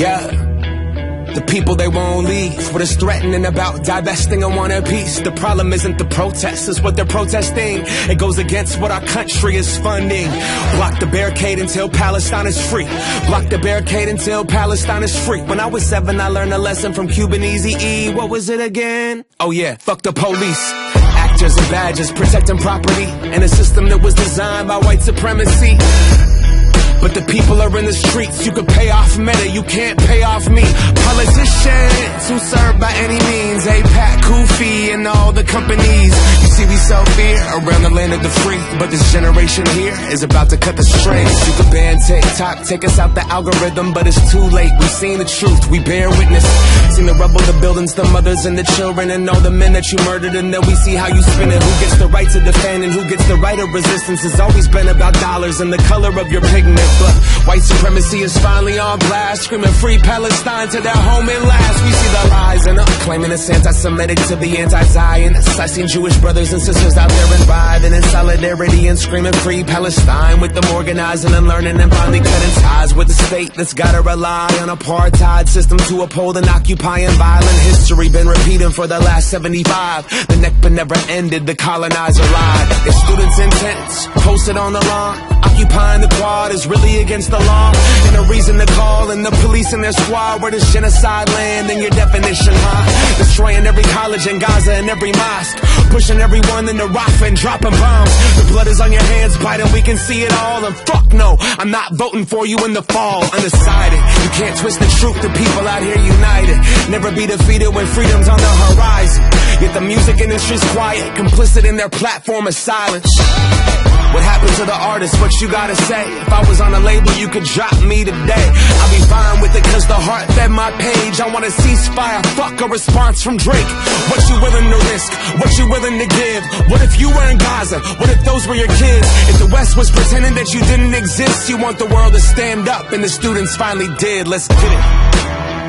Yeah. The people they won't leave. What is threatening about divesting and want a piece? The problem isn't the protests, it's what they're protesting. It goes against what our country is funding. Block the barricade until Palestine is free. Block the barricade until Palestine is free. When I was seven, I learned a lesson from Cuban Easy E. What was it again? Oh yeah, fuck the police. Actors and badges protecting property in a system that was designed by white supremacy. But the people in the streets. You can pay off meta, you can't pay off me. Politicians who serve by any means. AIPAC, Kufi, and all the companies. You see, we sell fear around the land of the free. But this generation here is about to cut the strings. You can ban TikTok, take us out the algorithm, but it's too late. We've seen the truth, we bear witness. Seen the rubble, the buildings, the mothers, and the children, and all the men that you murdered. And then we see how you spin it. Who gets the right to defend and who gets the right of resistance? It's always been about dollars and the color of your pigment. But white supremacy is finally on blast, screaming free Palestine to their home at last. We see the lies and up, claiming it's anti-Semitic to be anti-Zionist. I seen Jewish brothers and sisters out there and writhing in solidarity and screaming free Palestine with them organizing and learning and finally cutting ties with the state that's gotta rely on apartheid system to uphold an occupying violent history. Been repeating for the last 75. The Nakba never ended, the colonizer lied. If students' intents posted on the lawn, occupying the quad is really against the law. And a reason to call in the police and their squad where this genocide land in your definition, huh? Destroying every college in Gaza and every mosque. Pushing everyone into Rafah and dropping bombs. The blood is on your hands, Biden, we can see it all. And fuck no, I'm not voting for you in the fall. Undecided, you can't twist the truth. The people out here united. Never be defeated when freedom's on the horizon. Yet the music industry's quiet, complicit in their platform of silence. What happened to the artist? What you gotta say? If I was on a label, you could drop me today. I'll be fine with it cause the heart fed my page. I want a ceasefire, fuck a response from Drake. What you willing to risk? What you willing to give? What if you were in Gaza? What if those were your kids? If the West was pretending that you didn't exist, you want the world to stand up and the students finally did. Let's get it.